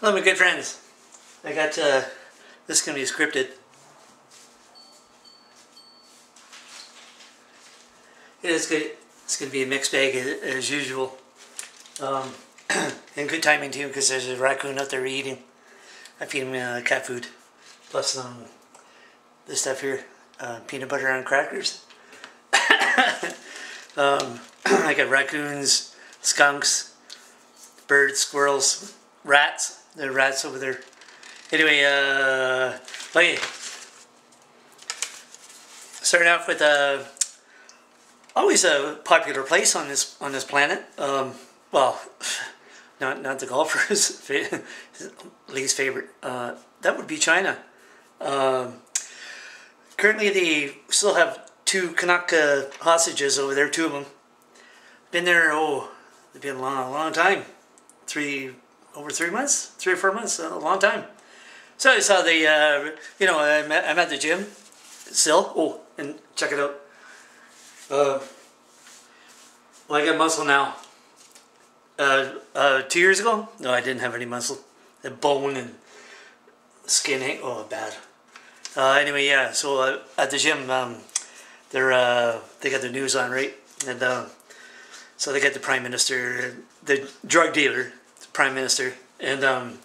Hello, my good friends. I got uh, this is gonna be scripted. It is gonna be a mixed bag as, as usual, um, and good timing too because there's a raccoon out there eating. I feed him uh, cat food, plus um, this stuff here, uh, peanut butter on crackers. um, I got raccoons, skunks, birds, squirrels, rats. There are rats over there. Anyway, uh, okay. Starting off with uh, always a popular place on this on this planet. Um, well, not not the golfers' least favorite. Uh, that would be China. Um, currently, they still have two uh, hostages over there. Two of them been there. Oh, they've been a long, long time. Three over three months, three or four months, a long time. So I saw the, uh, you know, I'm at, I'm at the gym still. Oh, and check it out. Uh, well, I got muscle now. Uh, uh, two years ago, no, I didn't have any muscle. The bone and skin, hang- oh, bad. Uh, anyway, yeah. So uh, at the gym, um, they're uh, they got the news on, right? And uh, so they got the prime minister, the drug dealer, prime minister, and um,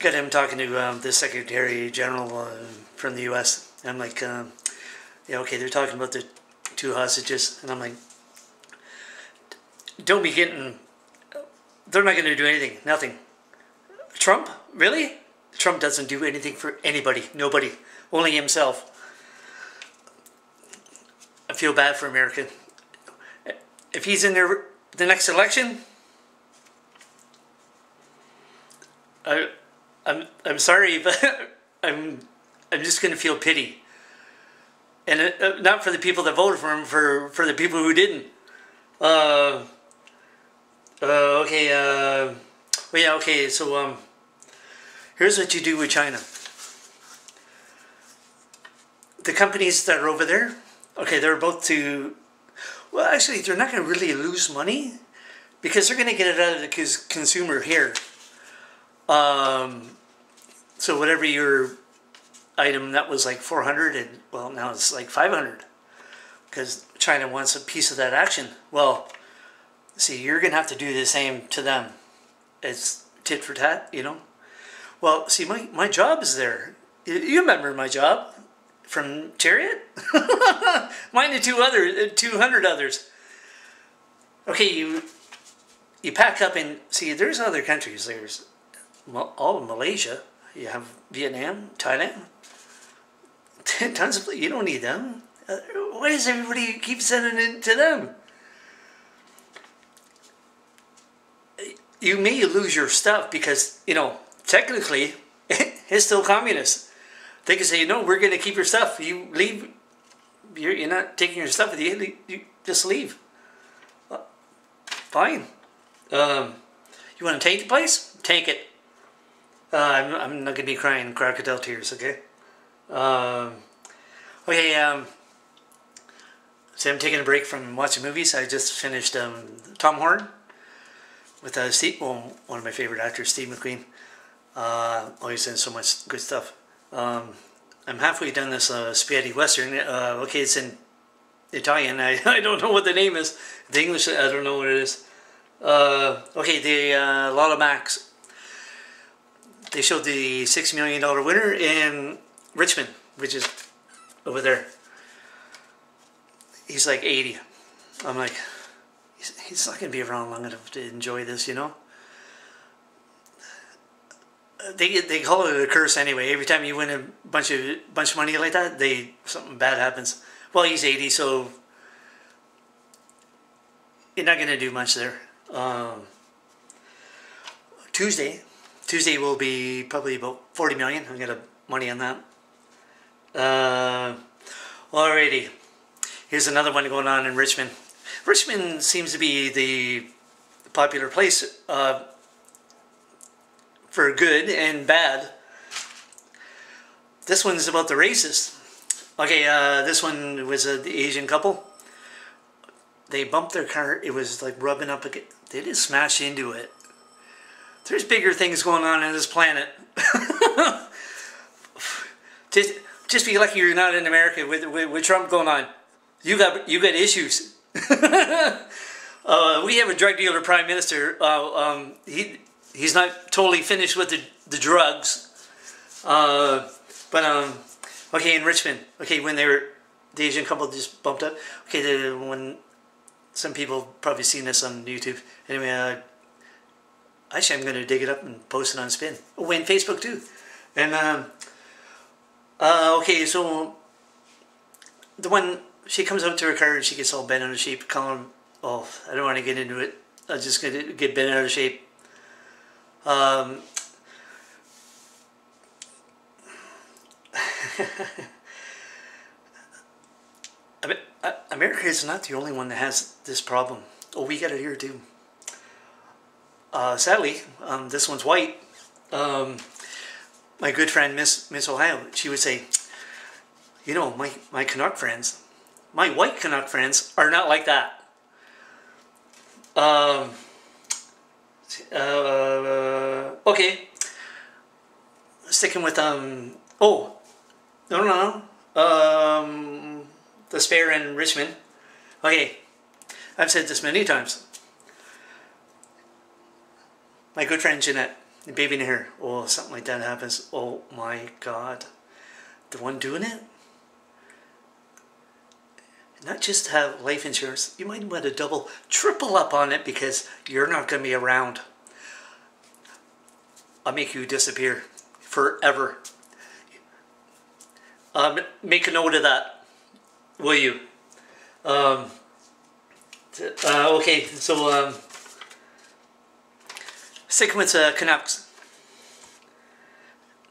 got him talking to um, the secretary general uh, from the U.S. And I'm like, um, yeah, okay, they're talking about the two hostages, and I'm like, don't be getting. They're not going to do anything. Nothing. Trump, really? Trump doesn't do anything for anybody. Nobody. Only himself. I feel bad for America. If he's in there the next election, I, I'm I'm sorry, but I'm I'm just gonna feel pity, and it, uh, not for the people that voted for him, for for the people who didn't. Uh, uh, okay. Uh, well, yeah. Okay. So um, here's what you do with China. The companies that are over there, okay, they're about to. Well, actually, they're not going to really lose money because they're going to get it out of the consumer here. Um, so whatever your item that was like 400 and well now it's like 500 because China wants a piece of that action. Well, see, you're going to have to do the same to them. It's tit for tat, you know. Well, see, my, my job is there. You- remember my job from Chariot? Mine and two other, uh, 200 others. Okay, you you pack up and see. There's other countries. There's all of Malaysia. You have Vietnam, Thailand. Tons of you don't need them. Uh, Why does everybody keep sending it to them? You may lose your stuff because you know technically it's still communist. They can say no, we're going to keep your stuff. You leave. You're, you're not taking your stuff with you. You- just leave. Uh, Fine. Um, you want to take the place? Take it. Uh, I'm, I'm not gonna be crying crocodile tears, okay? Um, okay, um, so I'm taking a break from watching movies. I just finished um, Tom Horn with uh, Steve, well, one of my favorite actors, Steve McQueen. Uh, oh, he's in so much good stuff. Um, I'm halfway done this uh, spaghetti western. Uh, okay, it's in Italian. I, I don't know what the name is. The English, I don't know what it is. Uh, okay, the uh, Lotto Max they showed the six million dollar winner in Richmond, which is over there. He's like eighty. I'm like, he's, he's not gonna be around long enough to enjoy this, you know. They they call it a curse anyway. Every time you win a bunch of bunch of money like that, they something bad happens. Well, he's eighty, so you're not gonna do much there. Um, Tuesday, Tuesday will be probably about 40 million. I got a money on that. Uh, alrighty. Here's another one going on in Richmond. Richmond seems to be the popular place uh, for good and bad. This one's about the racist. Okay, uh, this one was a, the Asian couple. They bumped their car. It was like rubbing up against. They just smashed into it there's bigger things going on in this planet. just, just be lucky you're not in America with, with, with Trump going on. You got, you got issues. uh, we have a drug dealer prime minister. Uh, um, he, he's not totally finished with the, the drugs. Uh, but, um, okay, in Richmond, okay, when they were, the Asian couple just bumped up. Okay, the, when some people probably seen this on YouTube. Anyway, uh, actually, I'm going to dig it up and post it on Spin. Oh, and Facebook too. And um, uh, okay, so the one she comes up to her car and she gets all bent out of shape. Calling, oh, I don't want to get into it. I'm just going to get bent out of shape. Um, America is not the only one that has this problem. Oh, we got it here too. Uh, sadly, um, this one's white. Um, my good friend Miss Miss Ohio, she would say, you know, my my Canuck friends, my white Canuck friends are not like that. Um, uh, okay, sticking with um. Oh, no, no, no. Um, the spare in Richmond. Okay, I've said this many times. My good friend Jeanette, the baby in here, oh, something like that happens. Oh my God. The one doing it? Not just have life insurance, you might want to double, triple up on it because you're not going to be around. I'll make you disappear forever. Um, make a note of that will you? Um, uh, okay, so um, sticking with uh, Canucks.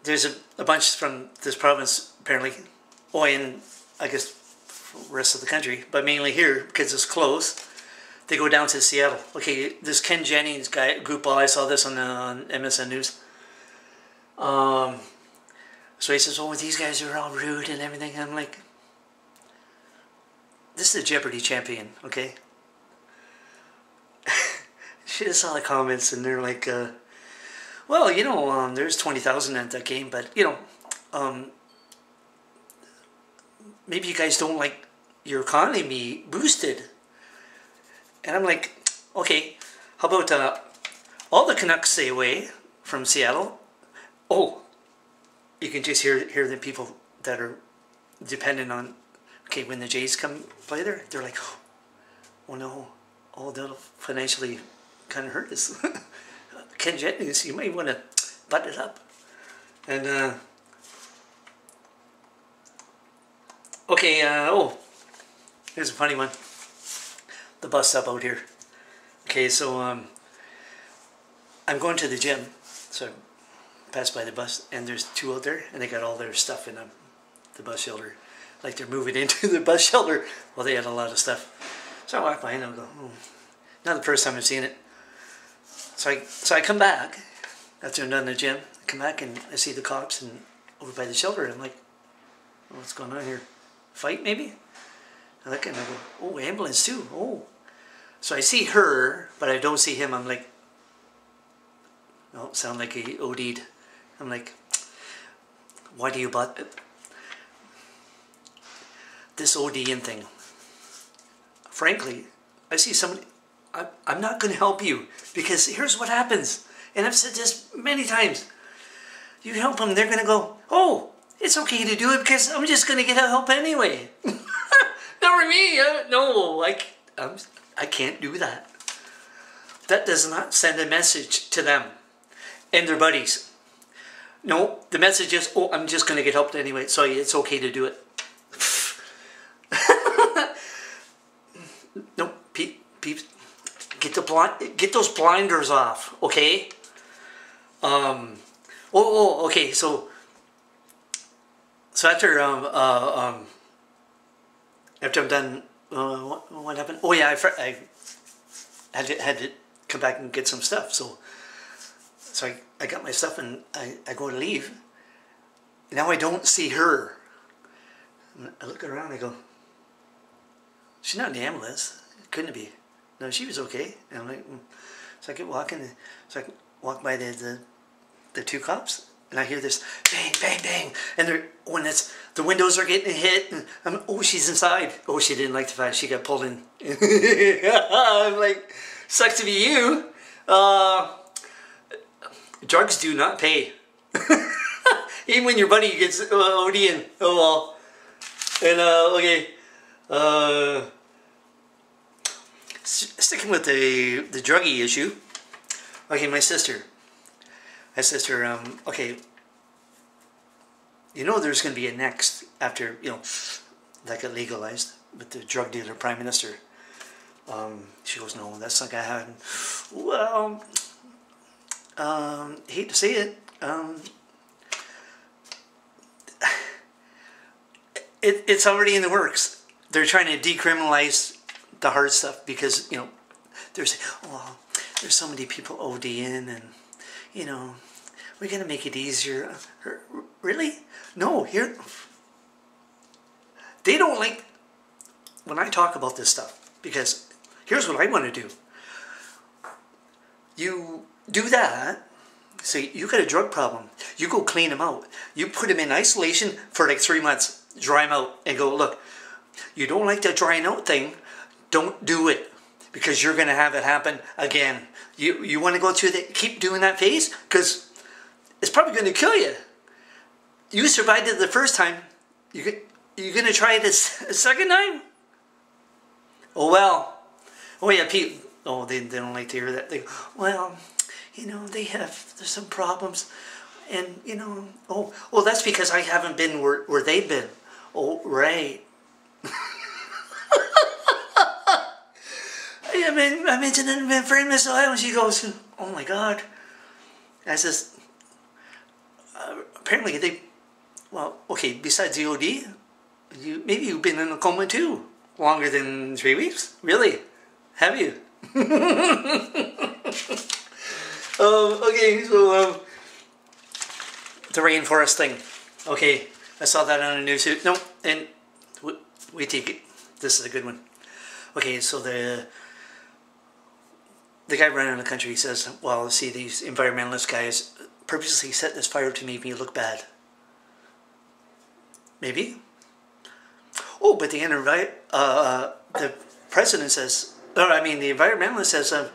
There's a, a bunch from this province, apparently. Oh, and I guess rest of the country, but mainly here because it's close. They go down to Seattle. Okay, this Ken Jennings guy, group, all I saw this on, on MSN News. Um, so he says, oh, these guys are all rude and everything. I'm like, this is a Jeopardy champion, okay? She just saw the comments and they're like, uh, well, you know, um, there's 20,000 at that game, but, you know, um, maybe you guys don't like your economy boosted. And I'm like, okay, how about uh, all the Canucks stay away from Seattle? Oh, you can just hear, hear the people that are dependent on okay, when the Jays come play there, they're like, oh no, oh that'll financially kind of hurt us. Ken Jennings, you might want to butt it up. And uh, okay, uh, oh, here's a funny one. The bus stop out here. Okay, so um, I'm going to the gym, so I by the bus, and there's two out there, and they got all their stuff in them, the bus shelter like they're moving into the bus shelter. Well, they had a lot of stuff. So I walk by and I go, oh. not the first time I've seen it. So I, so I come back after I'm done in the gym. I come back and I see the cops and over by the shelter. I'm like, oh, what's going on here? Fight maybe? I look and I go, oh, ambulance too. Oh. So I see her, but I don't see him. I'm like, oh, sound like he OD'd. I'm like, why do you butt? this ODing thing. Frankly, I see somebody, I'm not going to help you because here's what happens. And I've said this many times. You help them, they're going to go, oh, it's okay to do it because I'm just going to get help anyway. not for me. Uh, no, I, I'm, I can't do that. That does not send a message to them and their buddies. No, the message is, oh, I'm just going to get help anyway, so it's okay to do it. Get the get those blinders off, okay? Um, oh, oh, okay. So, so after um, uh, um, after I'm done, uh, what, what happened? Oh yeah, I, I had to, had to come back and get some stuff. So, so I, I got my stuff and I, I go to leave. Now I don't see her. I look around. I go, she's not in the ambulance. Couldn't be no, she was okay. And I'm like, mm. so I kept walking. So I, walk by the, the the two cops, and I hear this bang, bang, bang, and they're when it's the windows are getting hit, and I'm oh she's inside. Oh she didn't like the fact she got pulled in. I'm like, sucks to be you. Uh, drugs do not pay. Even when your buddy gets uh, ODing. Oh well. And uh, okay. Uh, sticking with the the druggy issue. Okay, my sister. My sister. Um. Okay. You know, there's going to be a next after you know, that got legalized with the drug dealer prime minister. Um, she goes, no, that's not gonna happen. Well, um, hate to say it. Um, it, it's already in the works. They're trying to decriminalize the hard stuff because you know there's oh there's so many people ODing and you know we're gonna make it easier. Really? No, here they don't like when I talk about this stuff because here's what I want to do. You do that. So you got a drug problem. You go clean them out. You put them in isolation for like three months dry them out and go, look, you don't like the drying out thing, don't do it because you're going to have it happen again. You, you want to go through the, keep doing that phase because it's probably going to kill you. You survived it the first time. You, you're going to try it a, second time? Oh, well. Oh, yeah, Pete. Oh, they, they don't like to hear that. They go, well, you know, they have, there's some problems. And, you know, oh, well, that's because I haven't been where, where they've been. Oh, right. I mentioned it in Famous Island. She goes, oh my God. I says, uh, apparently they, well, okay, besides the OD, you, maybe you've been in a coma too. Longer than three weeks? Really? Have you? um, okay, so um, the rainforest thing. Okay, I saw that on a news. No, and we take it. This is a good one. Okay, so the the guy running the country says, well, see, these environmentalist guys purposely set this fire to make me look bad. Maybe. Oh, but the uh, uh, the president says, or I mean, the environmentalist says, uh,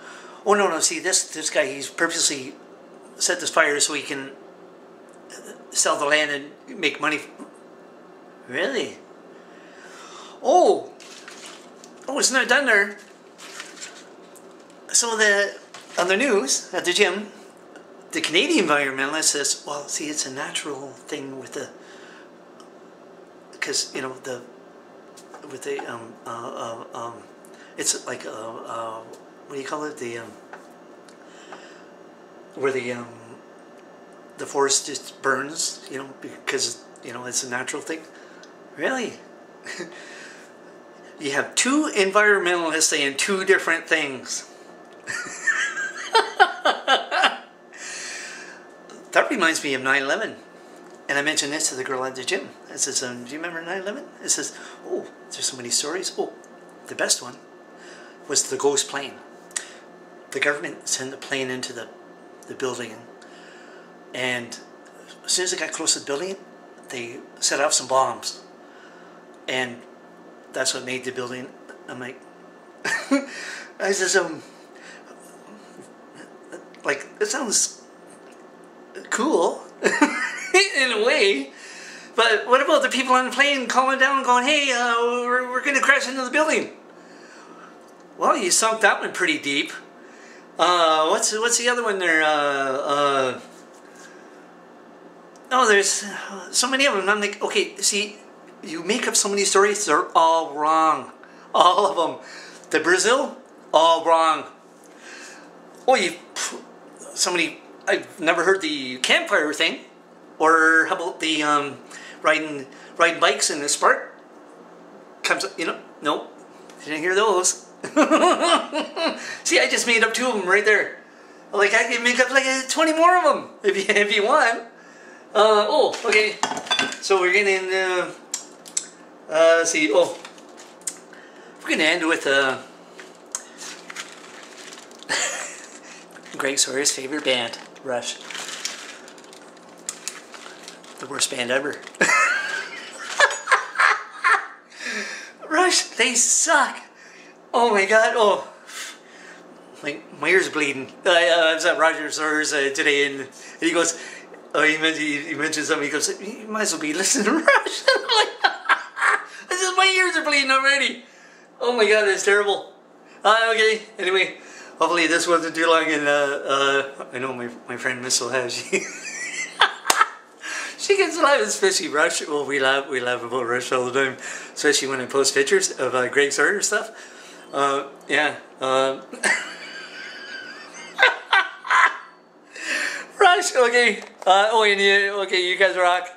oh no, no, see, this this guy, he's purposely set this fire so he can sell the land and make money. Really? Oh, oh, it's not done there. So the on the news at the gym, the Canadian environmentalist says, "Well, see, it's a natural thing with the because you know the with the um uh, uh um it's like uh, uh what do you call it the um where the um the forest just burns, you know, because, you know, it's a natural thing. Really? you have two environmentalists saying two different things. That reminds me of 9-11. And I mentioned this to the girl at the gym. I says, um, do you remember 9-11? It says, oh, there's so many stories. Oh, the best one was the ghost plane. The government sent the plane into the, the building and as soon as it got close to the building, they set off some bombs. And that's what made the building. I'm like, I says, um, like, it sounds cool in a way. But what about the people on the plane calling down going, hey, uh, we're, we're going to crash into the building? Well, you sunk that one pretty deep. Uh, what's what's the other one there? Uh, uh, no, there's so many of them. I'm like, okay, see, you make up so many stories, they're all wrong. All of them. The Brazil, all wrong. Oh, you, somebody, I've never heard the campfire thing. Or how about the um, riding riding bikes in the spark? Comes, up, you know, nope, didn't hear those. See, I just made up two of them right there. Like I can make up like 20 more of them if you if you want. Uh, oh, okay. So we're getting, uh, uh, see, oh, we're to end with, uh, Greg Sawyer's favorite band, Rush. The worst band ever. Rush, they suck. Oh my god, oh. My, my ears bleeding. I, uh, I was at Roger Sawyer's uh, today and, he goes, oh, he, mentioned, he, mentioned something, he goes, you might as well be listening to Rush. I'm like, this is, my ears are bleeding already. Oh my god, it's terrible. Uh, okay, anyway, hopefully this wasn't too long and uh, uh, I know my, my friend Miss has she, she gets laugh, especially Rush. Well, we laugh, we laugh about Rush all the time, especially when I post pictures of uh, Greg Sawyer stuff. Uh, yeah. Uh, Rush, okay. Uh, oh, and you, okay, you guys rock.